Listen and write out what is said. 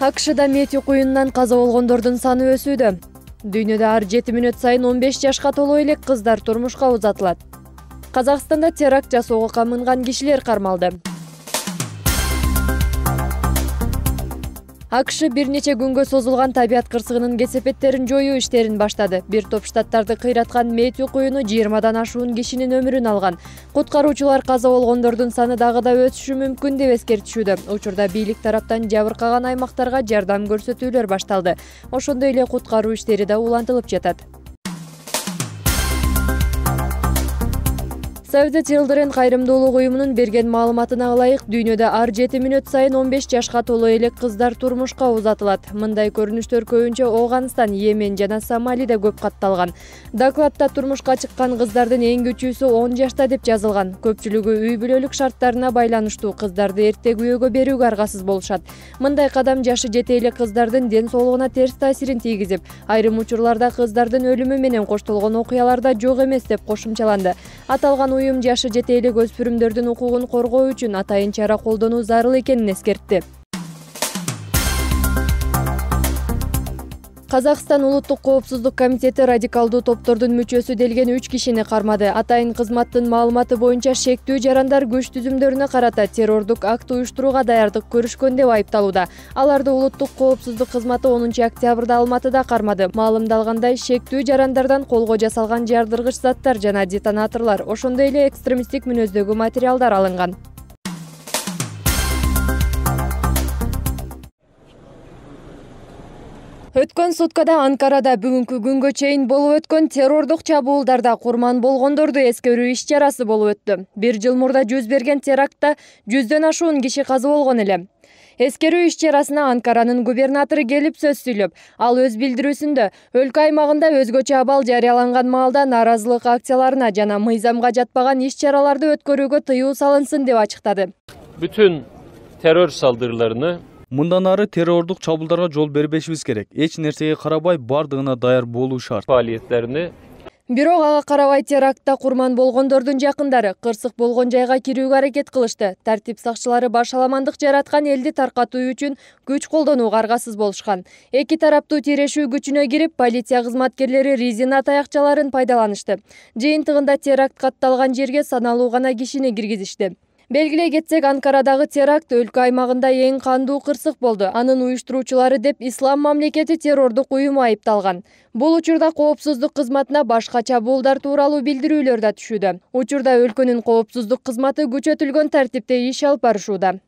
акшда метиу куюнунан каза болгондордун саны өсүүдө. Дүйнөдө ар жети мүнөт сайын он беш жашка толо элек кыздар турмушка узатылат. Казакстанда теракт жасоого камынган кишилер кармалды акш бир нече күнгө созулган табият кырсыгынын кесепеттерин жоюу иштерин баштады бир топ штаттарды кыйраткан метиу куюну жыйырмадан ашуун кишинин өмүрүн алган куткаруучулар каза болгондордун саны дагы да өсүшү мүмкүн деп эскертишүүдө учурда бийлик тараптан жабыркаган аймактарга жардам көрсөтүүлөр башталды ошондой эле куткаруу иштери да улантылып жатат. The children кайрымдуулук уюмунун берген маалыматына ылайык дүйнөдө ар жети мүнөт сайын он беш жашка толо элек кыздар турмушка узатылат. Мындай көрүнүштөр көбүнчө ооганстан йемен жана сомалиде көп катталган. Докладда турмушка чыккан кыздардын эң кичүүсү он жашта деп жазылган. Көпчүлүгү үй бүлөлүк шарттарына байланыштуу кыздарды эрте күйөөгө берүүгө аргасыз болушат. Мындай кадам жашы жете элек кыздардын ден соолугуна терс таасирин тийгизип айрым учурларда кыздардын өлүмү менен коштолгон окуялар да жок эмес деп кошумчаланды. Аталган уюм жашы жете элек өспүрүмдөрдүн укугун коргоо үчүн атайын чара колдонуу зарыл экенин эскертти казакстан улуттук коопсуздук комитети радикалдуу топтордун мүчөсү делген үч кишини кармады. Атайын кызматтын маалыматы боюнча шектүү жарандар күч түзүмдөрүнө карата террордук акт уюштурууга даярдык көрүшкөн деп айыпталууда. Аларды улуттук коопсуздук кызматы онунчу октябрда алматыда кармады. Маалымдалгандай шектүү жарандардан колго жасалган жардыргыч заттар жана детонаторлор ошондой эле экстремисттик мүнөздөгү материалдар алынган өткөн суткада анкарада бүгүнкү күнгө чейин болуп өткөн террордук чабуулдарда курман болгондорду эскерүү иш чарасы болуп өттү бир жыл мурда жүз берген терактта жүздөн ашуун киши каза болгон эле. Эскерүү иш чарасына анкаранын губернатору келип сөз сүйлөп ал өз билдирүүсүндө өлкө аймагында өзгөчө абал жарыяланган маалда нааразылык акцияларына жана мыйзамга жатпаган иш чараларды өткөрүүгө тыюу салынсын деп ачыктады. Бүтүн террор салдырларыны мындан ары террордук чабуулдарга жол бербешибиз керек. Эч нерсеге карабай баардыгына даяр болуу шарт. Фаалиеттерине бирок ага карабай терактта курман болгондордун жакындары кырсык болгон жайга кирүүгө аракет кылышты. Тартип сакчылары башаламандык жараткан элди таркатуу үчүн күч колдонууга аргасыз болушкан. Эки тараптуу тирешүү күчүнө кирип полиция кызматкерлери резина таякчаларын пайдаланышты. Жыйынтыгында теракт катталган жерге саналуу гана кишини киргизишти. Белгилей кетсек анкарадагы теракт өлкө аймагында эң кандуу кырсык болду. Анын уюштуруучулары деп ислам мамлекети террордук уюму айыпталган. Бул учурда коопсуздук кызматына башка чабуулдар тууралуу билдирүүлөр да түшүүдө. Учурда өлкөнүн коопсуздук кызматы күчөтүлгөн тартипте иш алып барышууда